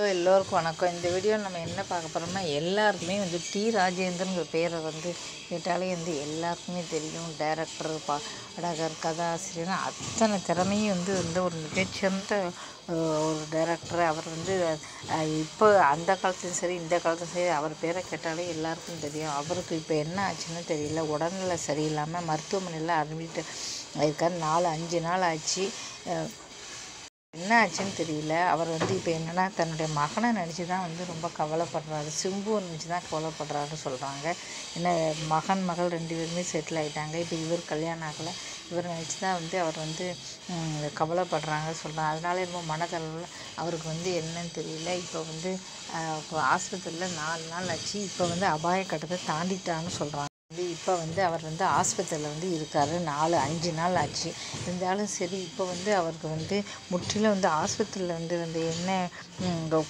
Hello எல்லோருக்கும் வணக்கம். இந்த வீடியோவில் நம்ம என்ன பார்க்க போகிறோம்னா எல்லாருக்குமே வந்து டி. ராஜேந்திரங்கிற பேரை வந்து கேட்டாலே வந்து எல்லாருக்குமே தெரியும். டைரக்டர் பாடகர் கதாசிரியர் அத்தனை திறமையும் வந்து வந்து ஒரு மிகச்சிறந்த ஒரு டைரக்டர் அவர் வந்து இப்போ அந்த காலத்துலையும் சரி இந்த காலத்துலையும் சரி அவர் பேரை கேட்டாலே எல்லாருக்கும் தெரியும். அவருக்கு இப்போ என்ன ஆச்சுன்னு தெரியல. உடல்நிலை சரியில்லாமல் மருத்துவமனையில் அட்மிட் இருக்கார் நாலு அஞ்சு நாள் ஆச்சு. என்ன ஆச்சுன்னு தெரியல. அவர் வந்து இப்போ என்னென்னா தன்னுடைய மகனை நினச்சி தான் வந்து ரொம்ப கவலைப்படுறாரு. சிம்புவை நினச்சி தான் கவலைப்படுறாருன்னு சொல்கிறாங்க என்ன மகன் மகள் ரெண்டு பேருமே செட்டில் ஆகிட்டாங்க இப்போ இவர் கல்யாணம் ஆகலை. இவர் நினச்சி தான் வந்து அவர் வந்து கவலைப்படுறாங்க சொல்கிறாங்க அதனால என்னமோ மனதளவில் அவருக்கு வந்து என்னன்னு தெரியல. இப்போ வந்து ஆஸ்பத்திரியில் நாலு நாள் ஆச்சு. இப்போ வந்து அபாய கட்டத்தை தாண்டிட்டான்னு சொல்கிறாங்க வந்து இப்போ வந்து அவர் வந்து ஆஸ்பத்திரியில் வந்து இருக்கார். நாலு அஞ்சு நாள் ஆச்சு. இருந்தாலும் சரி இப்போ வந்து அவருக்கு வந்து முற்றிலும் வந்து ஆஸ்பத்திரியில் வந்து வந்து என்ன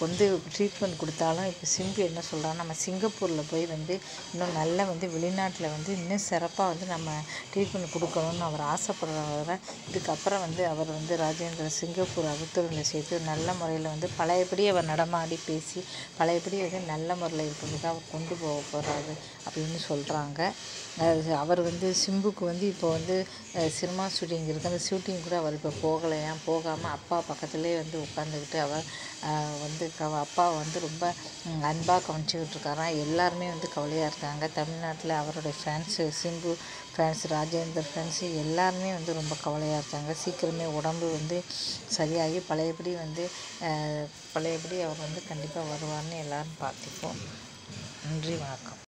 வந்து ட்ரீட்மெண்ட் கொடுத்தாலும் இப்போ சிம்பு என்ன சொல்கிறாங்க நம்ம சிங்கப்பூரில் போய் வந்து இன்னும் நல்ல வந்து வெளிநாட்டில் வந்து இன்னும் சிறப்பாக வந்து நம்ம ட்ரீட்மெண்ட் கொடுக்கணும்னு அவர் ஆசைப்படுறவர இதுக்கப்புறம் வந்து அவர் வந்து ராஜேந்திர சிங்கப்பூர் அறுத்துறையில் சேர்த்து நல்ல முறையில் வந்து பழையபடி அவர் நடமாடி பேசி பழையபடி வந்து நல்ல முறையில் இருக்கிறதுக்கு அவர் கொண்டு போக போகிறாரு அப்படின்னு சொல்கிறாங்க அவர் வந்து சிம்புக்கு வந்து இப்போ வந்து சினிமா ஷூட்டிங் இருக்குது அந்த ஷூட்டிங் கூட அவர் இப்போ போகலையாம் போகாமல் அப்பா பக்கத்துலேயே வந்து உட்காந்துக்கிட்டு அவர் வந்து கவ அப்பா வந்து ரொம்ப அன்பாக கவனிச்சிக்கிட்டு இருக்காராம் எல்லாருமே வந்து கவலையாக இருக்காங்க. தமிழ்நாட்டில் அவருடைய friends Simbu friends Rajendar friends எல்லாருமே வந்து ரொம்ப கவலையாக இருக்காங்க. சீக்கிரமே உடம்பு வந்து சரியாகி பழையபடி வந்து பழையபடி அவர் வந்து கண்டிப்பாக வருவார்னு எல்லோரும் பார்த்துப்போம். நன்றி வணக்கம்.